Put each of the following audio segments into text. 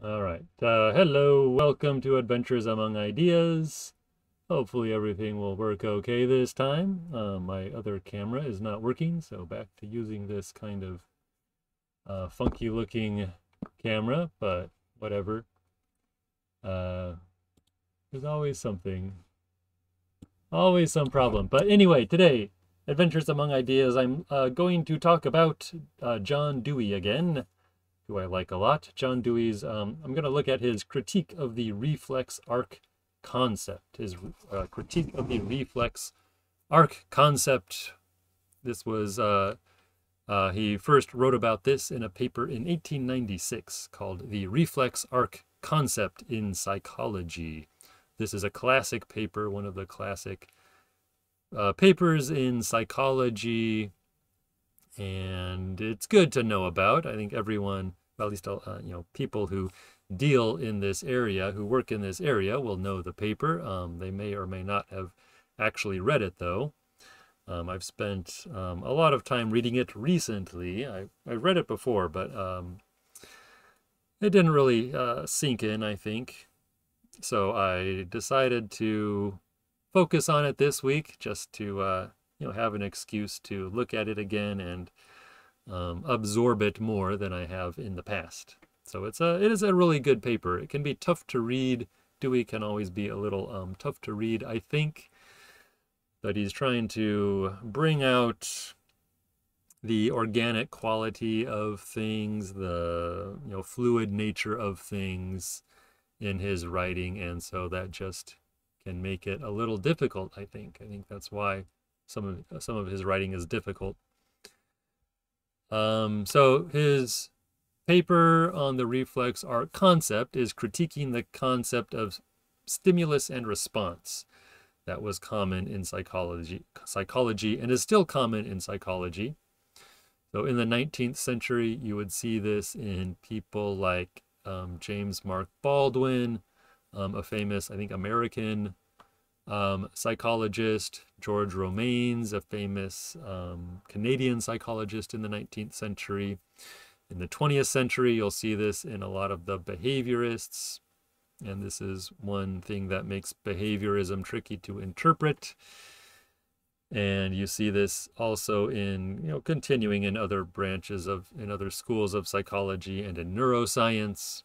All right. Uh, hello, welcome to Adventures Among Ideas. Hopefully everything will work okay this time. Uh, my other camera is not working, so back to using this kind of uh, funky looking camera, but whatever. Uh, there's always something, always some problem. But anyway, today, Adventures Among Ideas, I'm uh, going to talk about uh, John Dewey again who I like a lot. John Dewey's, um, I'm going to look at his critique of the reflex arc concept, his uh, critique of the reflex arc concept. This was, uh, uh, he first wrote about this in a paper in 1896 called The Reflex Arc Concept in Psychology. This is a classic paper, one of the classic uh, papers in psychology and it's good to know about. I think everyone, well, at least uh, you know, people who deal in this area, who work in this area, will know the paper. Um, they may or may not have actually read it, though. Um, I've spent um, a lot of time reading it recently. I, I read it before, but um, it didn't really uh, sink in, I think. So I decided to focus on it this week just to uh, you know have an excuse to look at it again and um, absorb it more than I have in the past. So it's a it is a really good paper. It can be tough to read. Dewey can always be a little um, tough to read, I think. But he's trying to bring out the organic quality of things, the you know fluid nature of things in his writing, and so that just can make it a little difficult. I think. I think that's why some of some of his writing is difficult. Um, so his paper on the reflex arc concept is critiquing the concept of stimulus and response that was common in psychology psychology and is still common in psychology. So in the 19th century, you would see this in people like um, James Mark Baldwin, um, a famous, I think, American um, psychologist, George Romanes, a famous um, Canadian psychologist in the 19th century. In the 20th century, you'll see this in a lot of the behaviorists. And this is one thing that makes behaviorism tricky to interpret. And you see this also in, you know, continuing in other branches of, in other schools of psychology and in neuroscience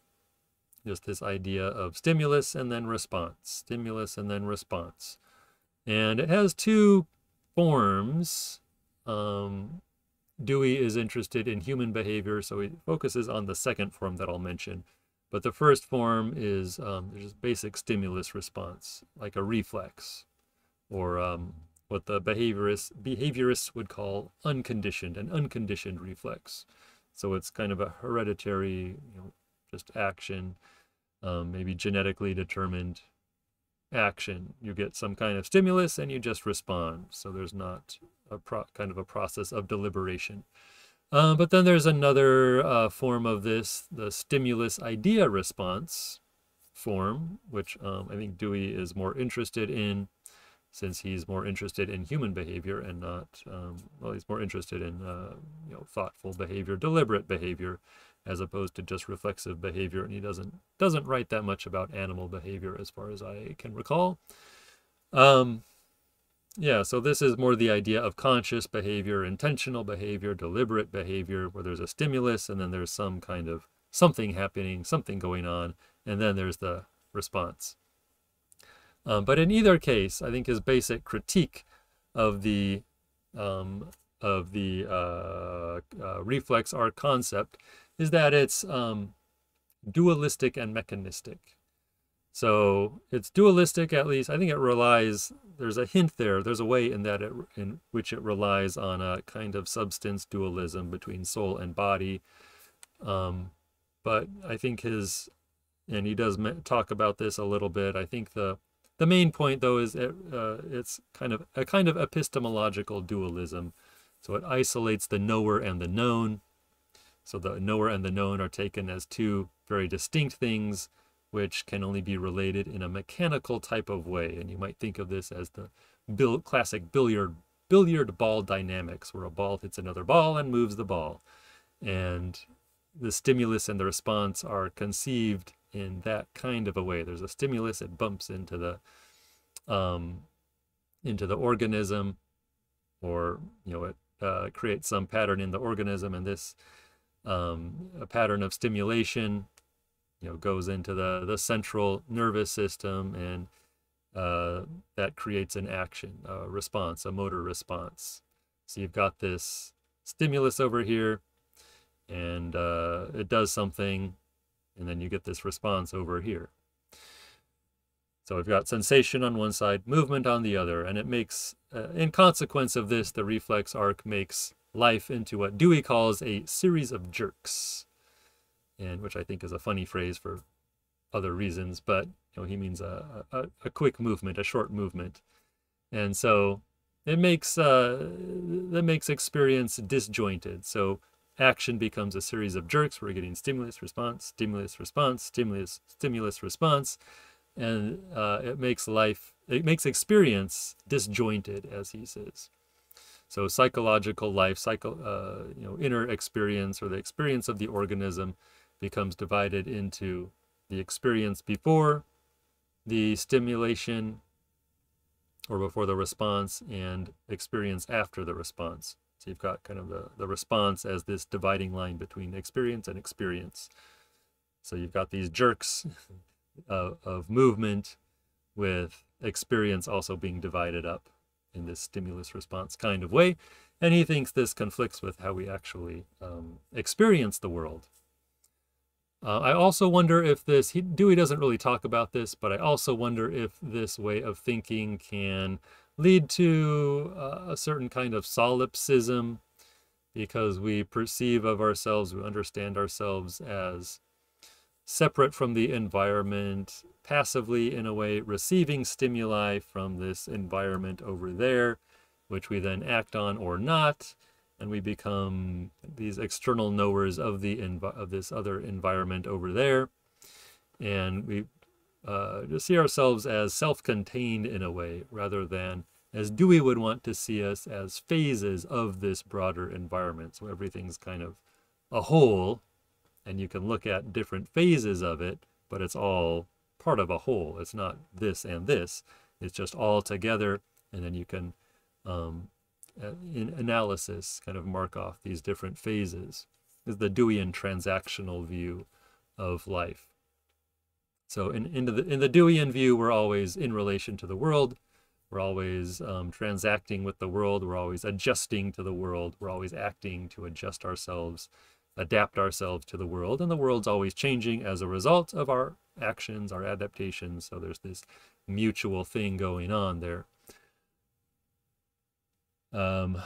just this idea of stimulus and then response, stimulus and then response. And it has two forms. Um, Dewey is interested in human behavior, so he focuses on the second form that I'll mention. But the first form is um, just basic stimulus response, like a reflex, or um, what the behaviorists, behaviorists would call unconditioned, an unconditioned reflex. So it's kind of a hereditary, you know, just action, um, maybe genetically determined action. You get some kind of stimulus and you just respond. So there's not a kind of a process of deliberation. Uh, but then there's another uh, form of this, the stimulus idea response form, which um, I think Dewey is more interested in since he's more interested in human behavior and not, um, well, he's more interested in, uh, you know, thoughtful behavior, deliberate behavior, as opposed to just reflexive behavior. And he doesn't doesn't write that much about animal behavior, as far as I can recall. Um, yeah, so this is more the idea of conscious behavior, intentional behavior, deliberate behavior, where there's a stimulus and then there's some kind of something happening, something going on, and then there's the response. Um, but in either case, I think his basic critique of the um, of the uh, uh, reflex arc concept is that it's um, dualistic and mechanistic. So it's dualistic at least. I think it relies. There's a hint there. There's a way in that it, in which it relies on a kind of substance dualism between soul and body. Um, but I think his, and he does talk about this a little bit. I think the the main point, though, is it, uh, it's kind of a kind of epistemological dualism. So it isolates the knower and the known. So the knower and the known are taken as two very distinct things, which can only be related in a mechanical type of way. And you might think of this as the classic billiard billiard ball dynamics, where a ball hits another ball and moves the ball. And the stimulus and the response are conceived in that kind of a way. There's a stimulus, it bumps into the um, into the organism, or you know, it uh, creates some pattern in the organism, and this um, a pattern of stimulation, you know, goes into the the central nervous system, and uh, that creates an action, a response, a motor response. So you've got this stimulus over here, and uh, it does something, and then you get this response over here. So we've got sensation on one side, movement on the other, and it makes, uh, in consequence of this, the reflex arc makes life into what Dewey calls a series of jerks, and which I think is a funny phrase for other reasons, but you know he means a, a, a quick movement, a short movement, and so it makes uh, that makes experience disjointed. So action becomes a series of jerks. We're getting stimulus, response, stimulus, response, stimulus, stimulus, response, and uh, it makes life, it makes experience disjointed, as he says. So psychological life, psycho, uh, you know, inner experience or the experience of the organism becomes divided into the experience before the stimulation or before the response and experience after the response. So you've got kind of the, the response as this dividing line between experience and experience. So you've got these jerks of, of movement with experience also being divided up in this stimulus response kind of way. And he thinks this conflicts with how we actually um, experience the world. Uh, I also wonder if this, he, Dewey doesn't really talk about this, but I also wonder if this way of thinking can lead to uh, a certain kind of solipsism because we perceive of ourselves, we understand ourselves as separate from the environment, passively in a way receiving stimuli from this environment over there, which we then act on or not, and we become these external knowers of the of this other environment over there, and we uh, to see ourselves as self-contained in a way rather than as Dewey would want to see us as phases of this broader environment. So everything's kind of a whole, and you can look at different phases of it, but it's all part of a whole. It's not this and this. It's just all together, and then you can, um, in analysis, kind of mark off these different phases. Is the Deweyan transactional view of life. So in, in, the, in the Deweyan view, we're always in relation to the world. We're always um, transacting with the world. We're always adjusting to the world. We're always acting to adjust ourselves, adapt ourselves to the world. And the world's always changing as a result of our actions, our adaptations. So there's this mutual thing going on there. Um,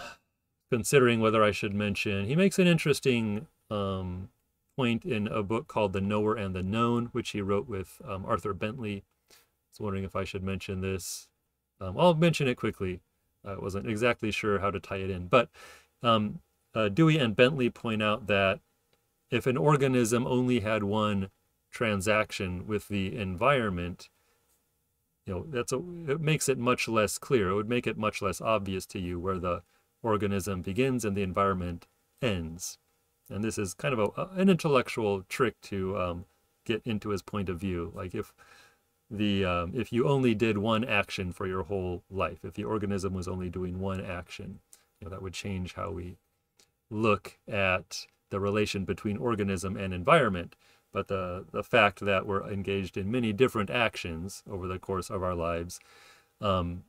considering whether I should mention, he makes an interesting um, point in a book called The Knower and the Known, which he wrote with um, Arthur Bentley. I was wondering if I should mention this. Um, I'll mention it quickly. I wasn't exactly sure how to tie it in, but um, uh, Dewey and Bentley point out that if an organism only had one transaction with the environment, you know, that's a, it makes it much less clear. It would make it much less obvious to you where the organism begins and the environment ends. And this is kind of a, an intellectual trick to um, get into his point of view. Like if the um, if you only did one action for your whole life, if the organism was only doing one action, you know, that would change how we look at the relation between organism and environment. But the, the fact that we're engaged in many different actions over the course of our lives um,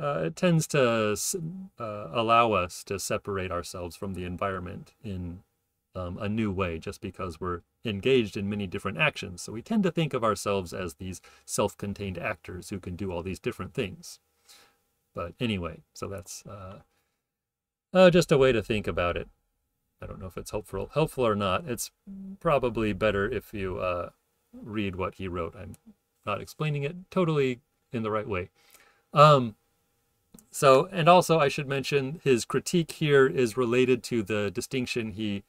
uh, it tends to uh, allow us to separate ourselves from the environment in um, a new way just because we're engaged in many different actions. So we tend to think of ourselves as these self contained actors who can do all these different things. But anyway, so that's uh, uh, just a way to think about it. I don't know if it's helpful, helpful or not. It's probably better if you uh, read what he wrote. I'm not explaining it totally in the right way. Um, so, and also I should mention his critique here is related to the distinction he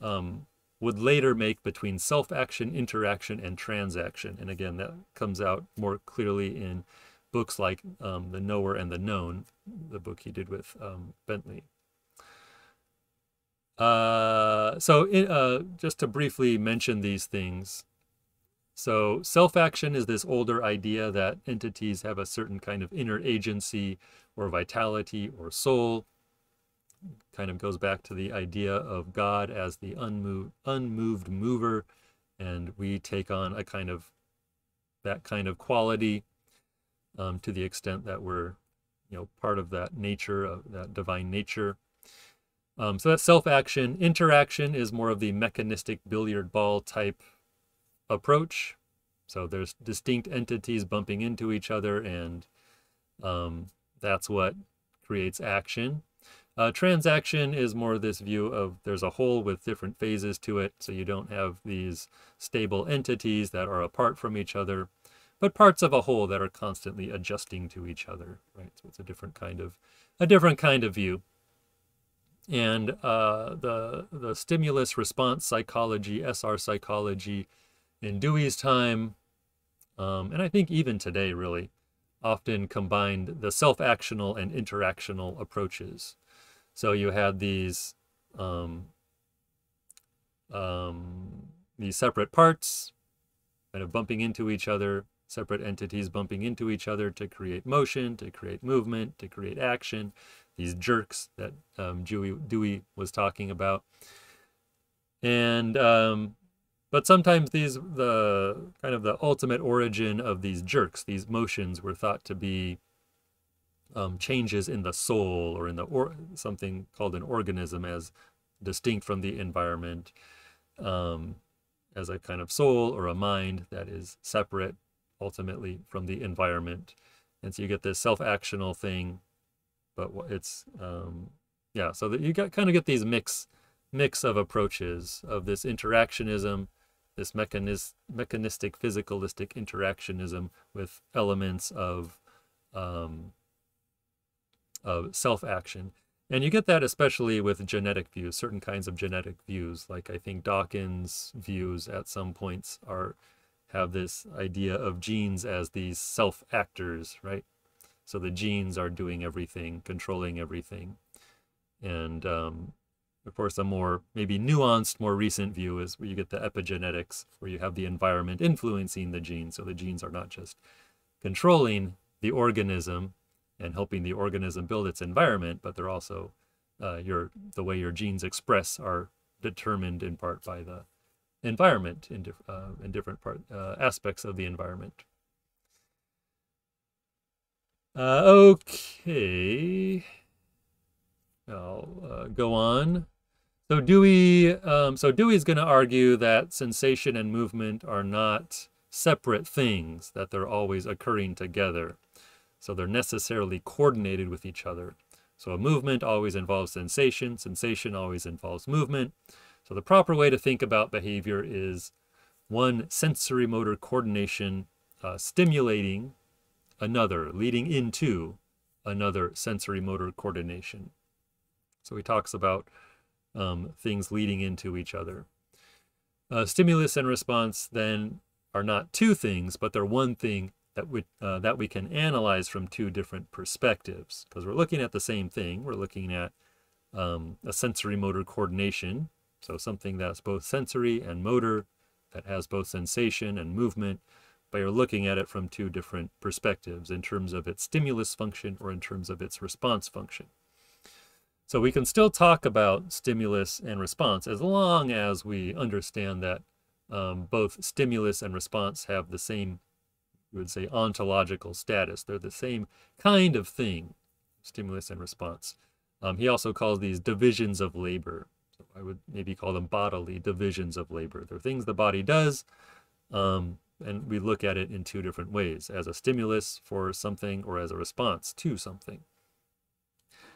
um, would later make between self-action, interaction, and transaction. And again, that comes out more clearly in books like um, The Knower and the Known, the book he did with um, Bentley. Uh, so uh, just to briefly mention these things. So self-action is this older idea that entities have a certain kind of inner agency or vitality or soul. Kind of goes back to the idea of God as the unmoved, unmoved mover, and we take on a kind of that kind of quality um, to the extent that we're, you know, part of that nature of that divine nature. Um, so that's self-action. Interaction is more of the mechanistic billiard ball type approach. So there's distinct entities bumping into each other, and um, that's what creates action. Uh, transaction is more of this view of there's a whole with different phases to it, so you don't have these stable entities that are apart from each other, but parts of a whole that are constantly adjusting to each other, right? So it's a different kind of a different kind of view. And uh, the the stimulus response psychology, SR psychology, in Dewey's time, um, and I think even today, really, often combined the self-actional and interactional approaches. So you had these um, um, these separate parts kind of bumping into each other, separate entities bumping into each other to create motion, to create movement, to create action, these jerks that um, Dewey, Dewey was talking about. And um, but sometimes these the kind of the ultimate origin of these jerks, these motions, were thought to be um, changes in the soul or in the or something called an organism as distinct from the environment, um, as a kind of soul or a mind that is separate ultimately from the environment, and so you get this self-actional thing, but it's um, yeah, so that you got kind of get these mix mix of approaches of this interactionism this mechanis- mechanistic physicalistic interactionism with elements of um, of self-action. And you get that especially with genetic views certain kinds of genetic views. Like i think dawkins views at some points are have this idea of genes as these self-actors right so the genes are doing everything controlling everything and um, of course, a more maybe nuanced, more recent view is where you get the epigenetics, where you have the environment influencing the genes. So the genes are not just controlling the organism and helping the organism build its environment, but they're also uh, your the way your genes express are determined in part by the environment in, uh, in different part uh, aspects of the environment. Uh, okay, I'll uh, go on. So Dewey, um, so Dewey's going to argue that sensation and movement are not separate things, that they're always occurring together. So they're necessarily coordinated with each other. So a movement always involves sensation, sensation always involves movement. So the proper way to think about behavior is one sensory motor coordination uh, stimulating another, leading into another sensory motor coordination. So he talks about um, things leading into each other. Uh, stimulus and response then are not two things, but they're one thing that we, uh, that we can analyze from two different perspectives because we're looking at the same thing. We're looking at um, a sensory motor coordination, so something that's both sensory and motor, that has both sensation and movement, but you're looking at it from two different perspectives in terms of its stimulus function or in terms of its response function. So we can still talk about stimulus and response as long as we understand that um, both stimulus and response have the same, we would say, ontological status. They're the same kind of thing, stimulus and response. Um, he also calls these divisions of labor. So I would maybe call them bodily divisions of labor. They're things the body does, um, and we look at it in two different ways, as a stimulus for something or as a response to something.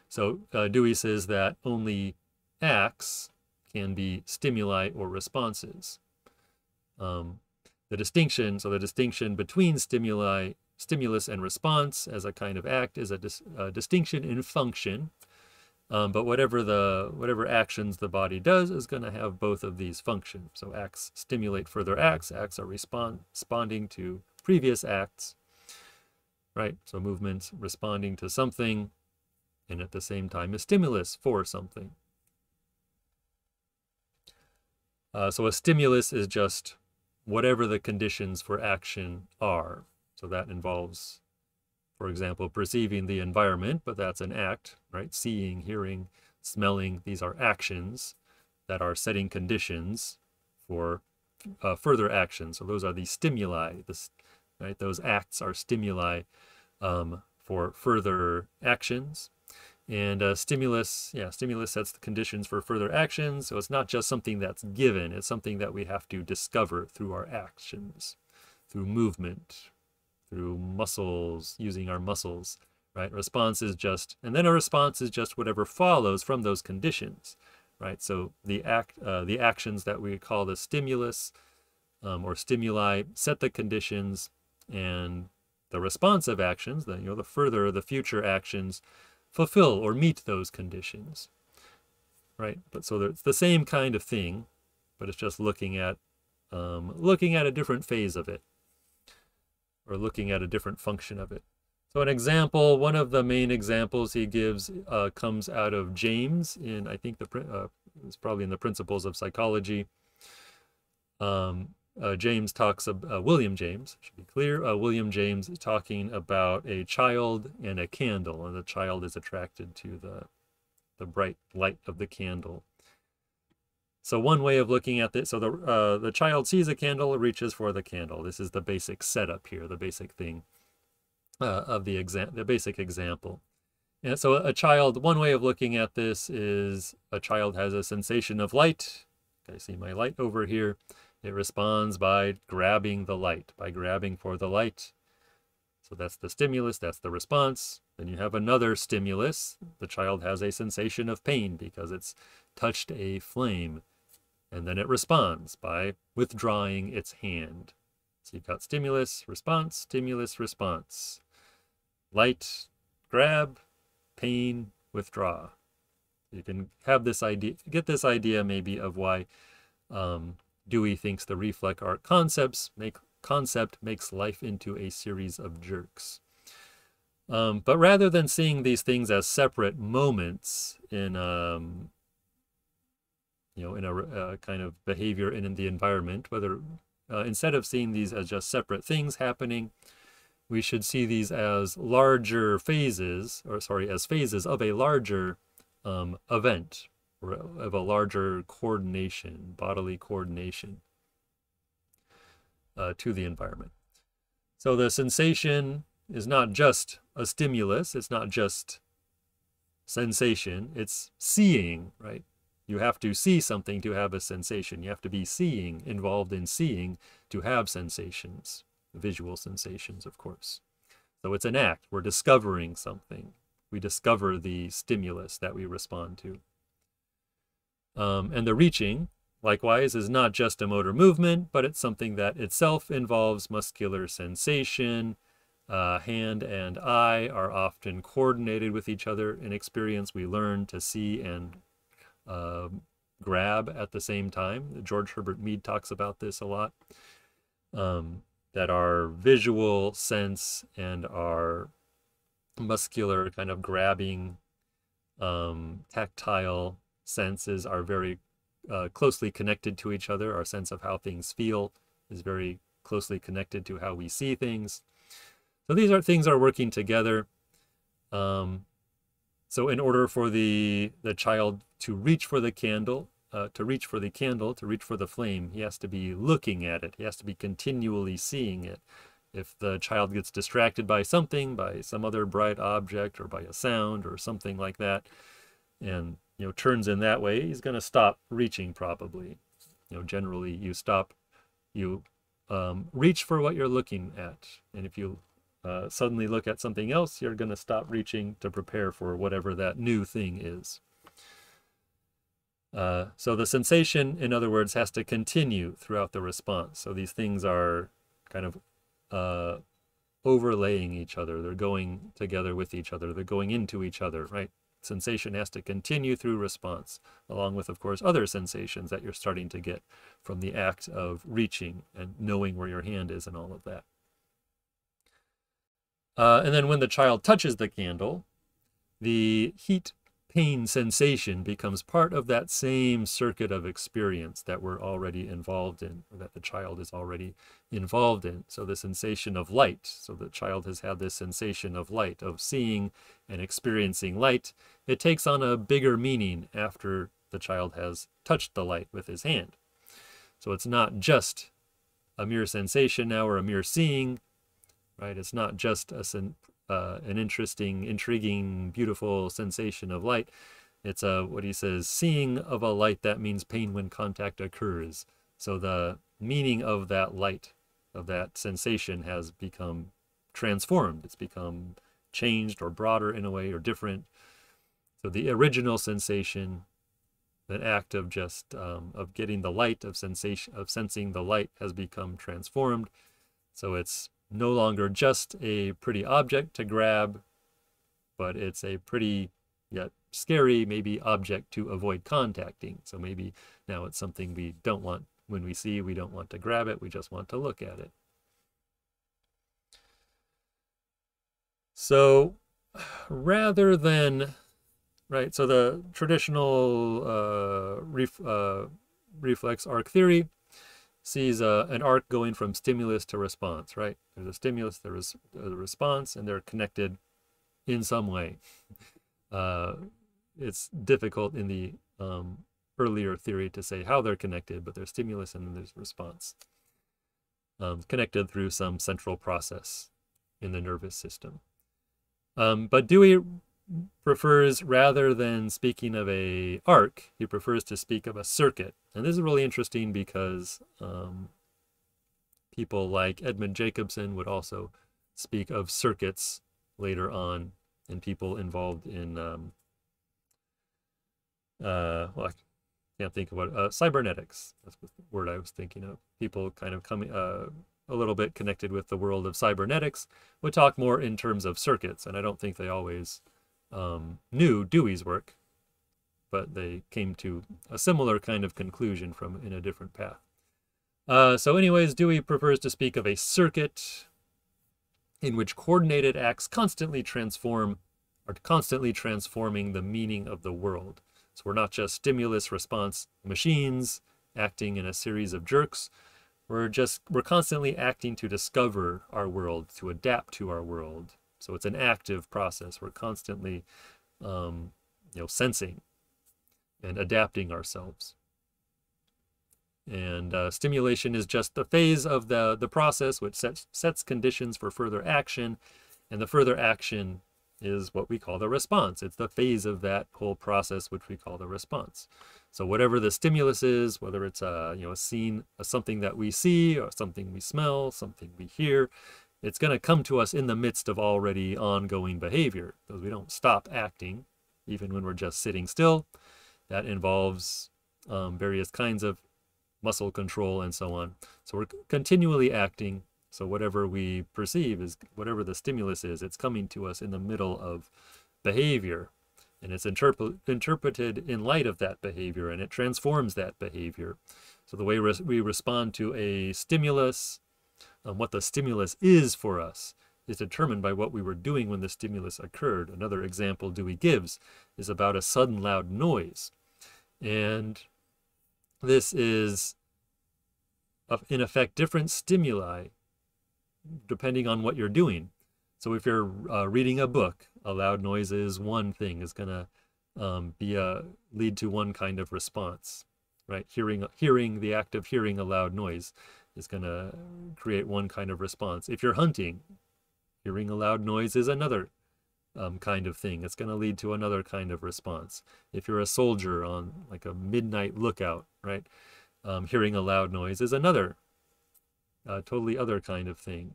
So uh, Dewey says that only acts can be stimuli or responses. Um, the distinction, so the distinction between stimuli, stimulus and response as a kind of act is a, dis, a distinction in function. Um, but whatever the whatever actions the body does is going to have both of these functions. So acts stimulate further acts. Acts are respond, responding to previous acts, right? So movements responding to something and at the same time a stimulus for something. Uh, so a stimulus is just whatever the conditions for action are. So that involves, for example, perceiving the environment, but that's an act, right? Seeing, hearing, smelling, these are actions that are setting conditions for uh, further action. So those are the stimuli, right? Those acts are stimuli um, for further actions. And uh, stimulus, yeah, stimulus sets the conditions for further actions. So it's not just something that's given, it's something that we have to discover through our actions, through movement, through muscles, using our muscles, right? Response is just, and then a response is just whatever follows from those conditions, right? So the act, uh, the actions that we call the stimulus um, or stimuli set the conditions, and the responsive actions, the you know the further the future actions, fulfill or meet those conditions, right? But so it's the same kind of thing, but it's just looking at um, looking at a different phase of it, or looking at a different function of it. So an example, one of the main examples he gives uh, comes out of James in, I think the uh, it's probably in the Principles of Psychology. Um, uh, James talks, uh, William James, should be clear, uh, William James is talking about a child and a candle, and the child is attracted to the, the bright light of the candle. So one way of looking at this, so the, uh, the child sees a candle, reaches for the candle. This is the basic setup here, the basic thing uh, of the, exam the basic example. And so a child, one way of looking at this is a child has a sensation of light. I see my light over here. It responds by grabbing the light, by grabbing for the light. So that's the stimulus, that's the response. Then you have another stimulus. The child has a sensation of pain because it's touched a flame. And then it responds by withdrawing its hand. So you've got stimulus, response, stimulus, response. Light, grab, pain, withdraw. You can have this idea, get this idea maybe of why um, Dewey thinks the reflex arc concepts make concept makes life into a series of jerks. Um, but rather than seeing these things as separate moments in um, you know in a uh, kind of behavior and in the environment, whether uh, instead of seeing these as just separate things happening, we should see these as larger phases, or sorry, as phases of a larger um, event, of a larger coordination, bodily coordination uh, to the environment. So the sensation is not just a stimulus, it's not just sensation, it's seeing, right? You have to see something to have a sensation. You have to be seeing, involved in seeing to have sensations, visual sensations, of course. So it's an act. We're discovering something. We discover the stimulus that we respond to. Um, and the reaching, likewise, is not just a motor movement, but it's something that itself involves muscular sensation. Uh, hand and eye are often coordinated with each other in experience. We learn to see and uh, grab at the same time. George Herbert Mead talks about this a lot. Um, that our visual sense and our muscular kind of grabbing, um, tactile senses are very uh, closely connected to each other. Our sense of how things feel is very closely connected to how we see things. So these are things are working together. Um, so in order for the the child to reach for the candle, uh, to reach for the candle, to reach for the flame, he has to be looking at it. He has to be continually seeing it. If the child gets distracted by something, by some other bright object or by a sound or something like that, and you know turns in that way, he's going to stop reaching probably. You know, generally you stop, you um, reach for what you're looking at, and if you uh, suddenly look at something else, you're going to stop reaching to prepare for whatever that new thing is. Uh, so the sensation, in other words, has to continue throughout the response. So these things are kind of uh, overlaying each other. They're going together with each other. They're going into each other, right? Sensation has to continue through response, along with, of course, other sensations that you're starting to get from the act of reaching and knowing where your hand is and all of that. Uh, and then when the child touches the candle, the heat pain sensation becomes part of that same circuit of experience that we're already involved in, or that the child is already involved in. So the sensation of light, so the child has had this sensation of light, of seeing and experiencing light, it takes on a bigger meaning after the child has touched the light with his hand. So it's not just a mere sensation now or a mere seeing, right? It's not just a uh, an interesting, intriguing, beautiful sensation of light. It's a what he says, seeing of a light that means pain when contact occurs. So the meaning of that light, of that sensation, has become transformed. It's become changed or broader in a way or different. So the original sensation, that act of just um, of getting the light of sensation of sensing the light has become transformed. So it's no longer just a pretty object to grab, but it's a pretty yet scary, maybe object to avoid contacting. So maybe now it's something we don't want when we see, we don't want to grab it, we just want to look at it. So rather than, right, so the traditional uh, ref, uh, reflex arc theory sees uh, an arc going from stimulus to response, right? There's a stimulus, there is a response, and they're connected in some way. Uh, it's difficult in the um, earlier theory to say how they're connected, but there's stimulus and then there's response. Um, connected through some central process in the nervous system. Um, but Dewey prefers, rather than speaking of a arc, he prefers to speak of a circuit. And this is really interesting because um, people like Edmund Jacobson would also speak of circuits later on and people involved in um, uh, well, I can't think of what uh, cybernetics. That's the word I was thinking of. People kind of coming uh, a little bit connected with the world of cybernetics would talk more in terms of circuits, and I don't think they always um, knew Dewey's work, but they came to a similar kind of conclusion from in a different path. Uh, so anyways, Dewey prefers to speak of a circuit in which coordinated acts constantly transform, are constantly transforming the meaning of the world. So we're not just stimulus response machines acting in a series of jerks. We're just, we're constantly acting to discover our world, to adapt to our world. So it's an active process. We're constantly, um, you know, sensing and adapting ourselves. And uh, stimulation is just the phase of the, the process which sets, sets conditions for further action. And the further action is what we call the response. It's the phase of that whole process which we call the response. So whatever the stimulus is, whether it's a you know a scene, a something that we see, or something we smell, something we hear, it's going to come to us in the midst of already ongoing behavior because we don't stop acting even when we're just sitting still. That involves um, various kinds of muscle control and so on. So we're continually acting. So whatever we perceive is whatever the stimulus is, it's coming to us in the middle of behavior. And it's interp- interpreted in light of that behavior and it transforms that behavior. So the way res- we respond to a stimulus um, what the stimulus is for us is determined by what we were doing when the stimulus occurred. Another example Dewey gives is about a sudden loud noise. And this is, in effect, different stimuli depending on what you're doing. So if you're uh, reading a book, a loud noise is one thing, is going to um, be a lead to one kind of response, right? Hearing, hearing the act of hearing a loud noise is going to create one kind of response. If you're hunting, hearing a loud noise is another um, kind of thing. It's going to lead to another kind of response. If you're a soldier on like a midnight lookout, right, um, hearing a loud noise is another uh, totally other kind of thing.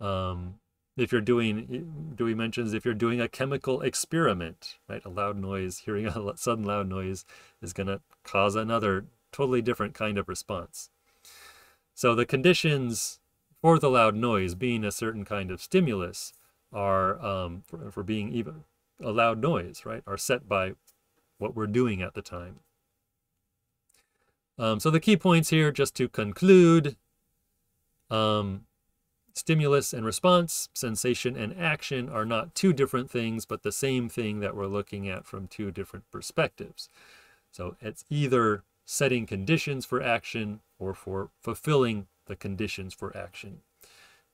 Um, if you're doing, Dewey mentions if you're doing a chemical experiment, right, a loud noise, hearing a sudden loud noise is going to cause another totally different kind of response. So the conditions for the loud noise being a certain kind of stimulus are um, for, for being even a loud noise, right, are set by what we're doing at the time. Um, so the key points here, just to conclude, um, stimulus and response, sensation and action are not two different things, but the same thing that we're looking at from two different perspectives. So it's either setting conditions for action or for fulfilling the conditions for action.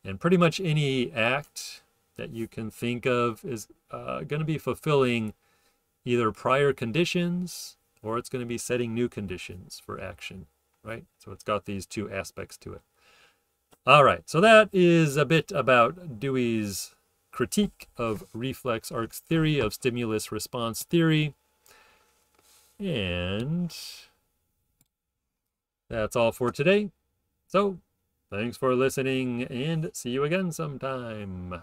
And pretty much any act that you can think of is uh, going to be fulfilling either prior conditions or it's going to be setting new conditions for action, right? So it's got these two aspects to it. All right, so that is a bit about Dewey's critique of reflex arcs theory, of stimulus response theory. And that's all for today. So thanks for listening and see you again sometime.